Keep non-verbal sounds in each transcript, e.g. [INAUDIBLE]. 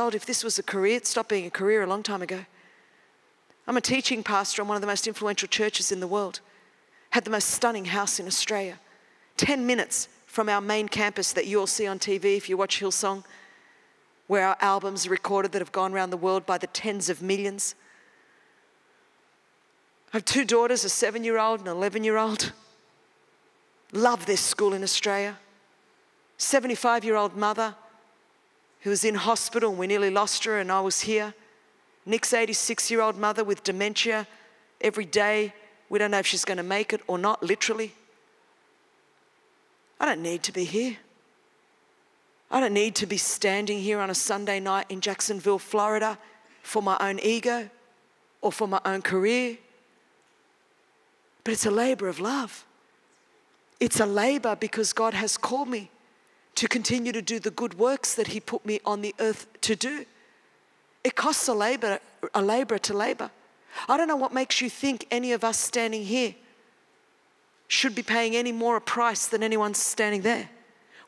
old. If this was a career, it stopped being a career a long time ago. I'm a teaching pastor on one of the most influential churches in the world. Had the most stunning house in Australia. 10 minutes from our main campus that you'll see on TV if you watch Hillsong, where our albums are recorded that have gone around the world by the tens of millions. I have two daughters, a seven year old and an 11 year old. Love this school in Australia. 75 year old mother who was in hospital and we nearly lost her, and I was here. Nick's 86 year old mother with dementia every day. We don't know if she's going to make it or not, literally. I don't need to be here. I don't need to be standing here on a Sunday night in Jacksonville, Florida for my own ego or for my own career. But it's a labor of love. It's a labor because God has called me to continue to do the good works that He put me on the earth to do. It costs a labor, a labor to labor. I don't know what makes you think any of us standing here should be paying any more a price than anyone standing there.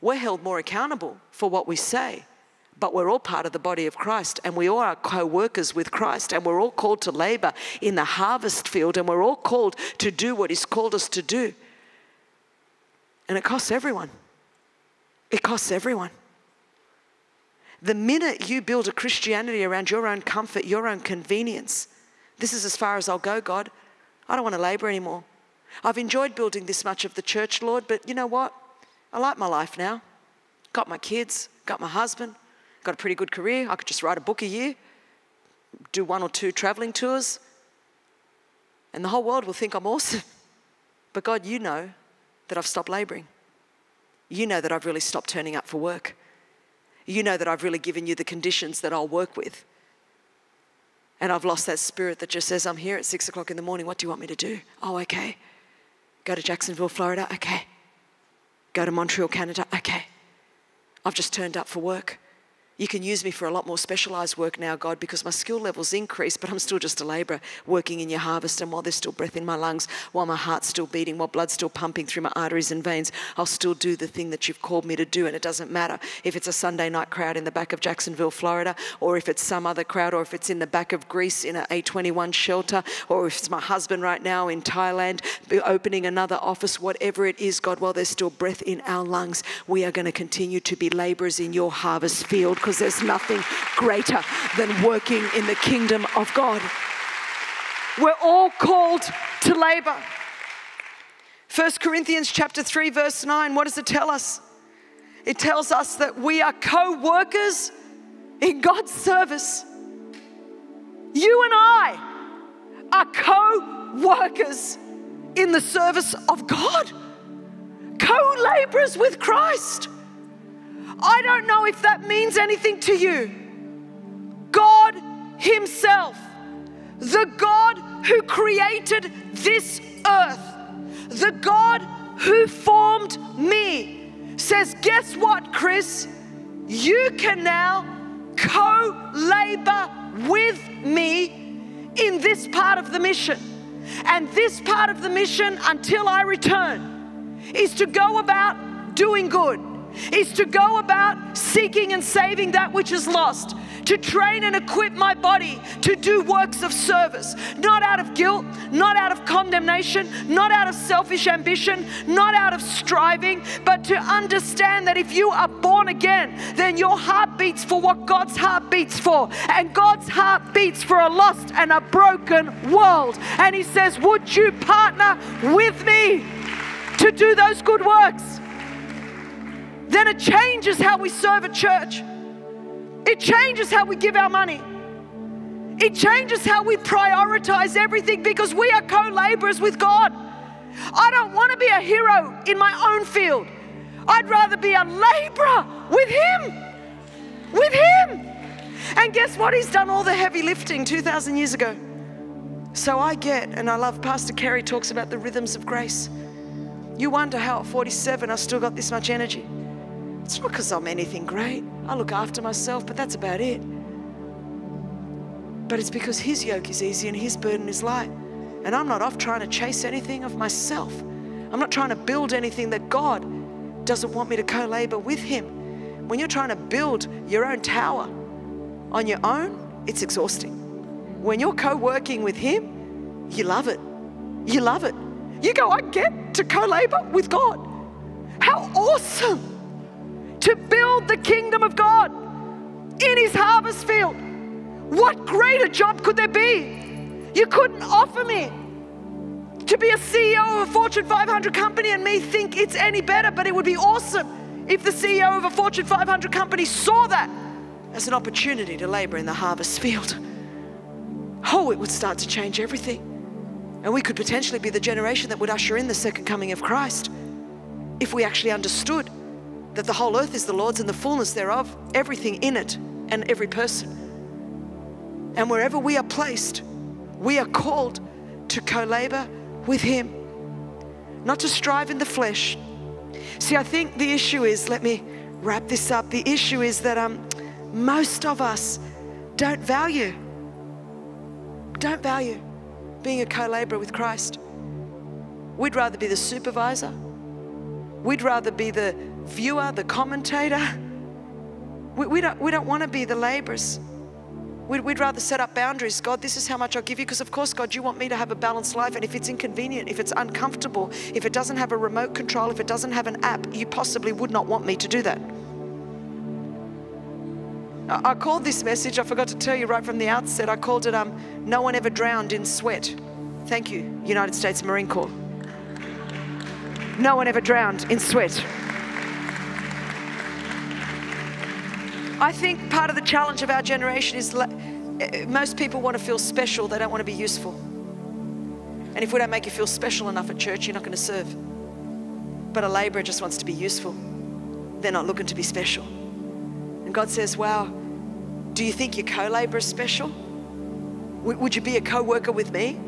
We're held more accountable for what we say, but we're all part of the body of Christ and we all are co workers with Christ and we're all called to labor in the harvest field and we're all called to do what He's called us to do. And it costs everyone. It costs everyone. The minute you build a Christianity around your own comfort, your own convenience, this is as far as I'll go, God. I don't want to labor anymore. I've enjoyed building this much of the church, Lord, but you know what? I like my life now. Got my kids, got my husband, got a pretty good career. I could just write a book a year, do one or two traveling tours, and the whole world will think I'm awesome. [LAUGHS] But God, you know that I've stopped laboring you know that I've really stopped turning up for work. You know that I've really given you the conditions that I'll work with. And I've lost that spirit that just says, I'm here at six o'clock in the morning. What do you want me to do? Oh, okay. Go to Jacksonville, Florida. Okay. Go to Montreal, Canada. Okay. I've just turned up for work. You can use me for a lot more specialized work now, God, because my skill level's increased, but I'm still just a laborer working in your harvest. And while there's still breath in my lungs, while my heart's still beating, while blood's still pumping through my arteries and veins, I'll still do the thing that you've called me to do. And it doesn't matter if it's a Sunday night crowd in the back of Jacksonville, Florida, or if it's some other crowd, or if it's in the back of Greece in an A21 shelter, or if it's my husband right now in Thailand opening another office, whatever it is, God, while there's still breath in our lungs, we are going to continue to be laborers in your harvest field because there's nothing greater than working in the kingdom of God. We're all called to labor. 1 Corinthians chapter 3 verse 9 what does it tell us? It tells us that we are co-workers in God's service. You and I are co-workers in the service of God. Co-laborers with Christ. I don't know if that means anything to you. God Himself, the God who created this earth, the God who formed me, says, Guess what, Chris? You can now co labor with me in this part of the mission. And this part of the mission, until I return, is to go about doing good is to go about seeking and saving that which is lost, to train and equip my body to do works of service, not out of guilt, not out of condemnation, not out of selfish ambition, not out of striving, but to understand that if you are born again, then your heart beats for what God's heart beats for. And God's heart beats for a lost and a broken world. And He says, Would you partner with me to do those good works? Then it changes how we serve at church. It changes how we give our money. It changes how we prioritize everything because we are co laborers with God. I don't want to be a hero in my own field. I'd rather be a laborer with Him. With Him. And guess what? He's done all the heavy lifting 2,000 years ago. So I get, and I love Pastor Kerri talks about the rhythms of grace. You wonder how at 47 I still got this much energy. It's not because I'm anything great. I look after myself, but that's about it. But it's because His yoke is easy and His burden is light. And I'm not off trying to chase anything of myself. I'm not trying to build anything that God doesn't want me to co labor with Him. When you're trying to build your own tower on your own, it's exhausting. When you're co working with Him, you love it. You love it. You go, I get to co labor with God. How awesome to build the kingdom of God in His harvest field. What greater job could there be? You couldn't offer me to be a CEO of a Fortune 500 company and me think it's any better, but it would be awesome if the CEO of a Fortune 500 company saw that as an opportunity to labor in the harvest field. Oh, it would start to change everything. And we could potentially be the generation that would usher in the second coming of Christ if we actually understood that the whole earth is the Lord's and the fullness thereof, everything in it and every person. And wherever we are placed, we are called to co labor with Him, not to strive in the flesh. See, I think the issue is, let me wrap this up. The issue is that um, most of us don't value, don't value being a co laborer with Christ. We'd rather be the supervisor, we'd rather be the viewer, the commentator. We, we don't, we don't want to be the laborers. We'd, we'd, rather set up boundaries. God, this is how much I'll give you. Because, of course, God, you want me to have a balanced life. And if it's inconvenient, if it's uncomfortable, if it doesn't have a remote control, if it doesn't have an app, you possibly would not want me to do that. I, I called this message, I forgot to tell you right from the outset, I called it um, No One Ever Drowned in Sweat. Thank you, United States Marine Corps. No one ever drowned in sweat. I think part of the challenge of our generation is eh, most people want to feel special, they don't want to be useful. And if we don't make you feel special enough at church, you're not going to serve. But a laborer just wants to be useful, they're not looking to be special. And God says, Wow, do you think your co laborer is special? Would you be a co worker with me?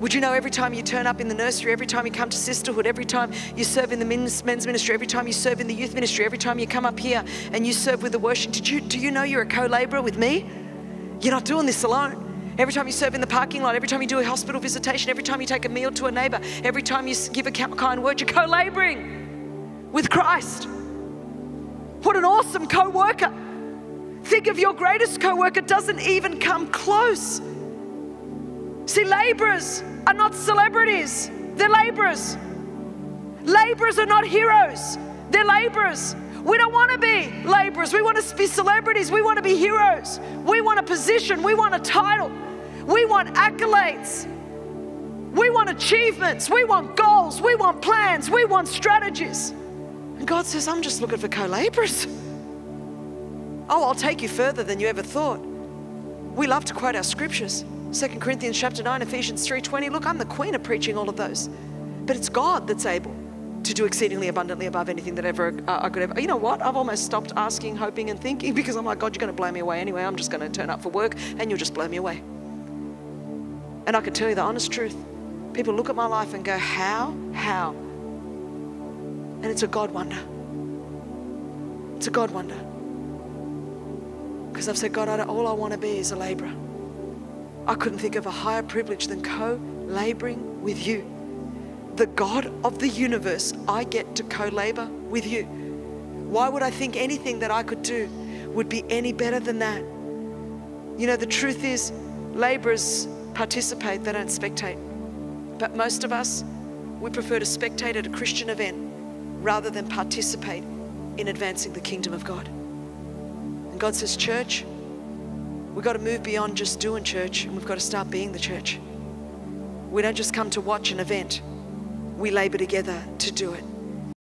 Would you know every time you turn up in the nursery, every time you come to sisterhood, every time you serve in the men's, ministry, every time you serve in the youth ministry, every time you come up here and you serve with the worship, did you, do you know you're a co laborer with me? You're not doing this alone. Every time you serve in the parking lot, every time you do a hospital visitation, every time you take a meal to a neighbor, every time you give a kind word, you're co laboring with Christ. What an awesome co worker. Think of your greatest co worker, doesn't even come close. See, laborers are not celebrities, they're laborers. Laborers are not heroes, they're laborers. We don't want to be laborers. We want to be celebrities. We want to be heroes. We want a position. We want a title. We want accolades. We want achievements. We want goals. We want plans. We want strategies. And God says, I'm just looking for co laborers. Oh, I'll take you further than you ever thought. We love to quote our scriptures. 2 Corinthians chapter 9, Ephesians 3:20. Look, I'm the queen of preaching all of those. But it's God that's able to do exceedingly abundantly above anything that ever uh, I could ever. You know what? I've almost stopped asking, hoping, and thinking because I'm like, God, you're going to blow me away anyway. I'm just going to turn up for work and you'll just blow me away. And I can tell you the honest truth. People look at my life and go, How? How? And it's a God wonder. It's a God wonder. Because I've said, God, all I want to be is a laborer. I couldn't think of a higher privilege than co laboring with you. The God of the universe, I get to co labor with you. Why would I think anything that I could do would be any better than that? You know, the truth is, laborers participate, they don't spectate. But most of us, we prefer to spectate at a Christian event rather than participate in advancing the kingdom of God. And God says, Church, We've got to move beyond just doing church and we've got to start being the church. We don't just come to watch an event, we labor together to do it.